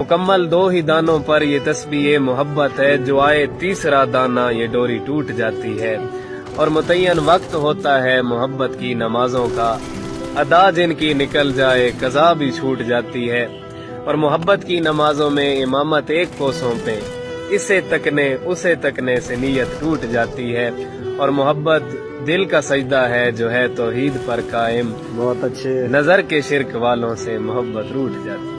मुकम्मल दो ही दानों पर ये तस्बी मोहब्बत है जो आए तीसरा दाना ये डोरी टूट जाती है। और मुतन वक्त होता है मोहब्बत की नमाजों का। अदा जिनकी निकल जाए कजा भी छूट जाती है। और मोहब्बत की नमाजों में इमामत एक को सौंपे इसे तकने उसे तकने से नीयत टूट जाती है। और मोहब्बत दिल का सजदा है जो है तोहीद पर कायम। बहुत अच्छे। नज़र के शिरक वालों से मोहब्बत रूठ जाती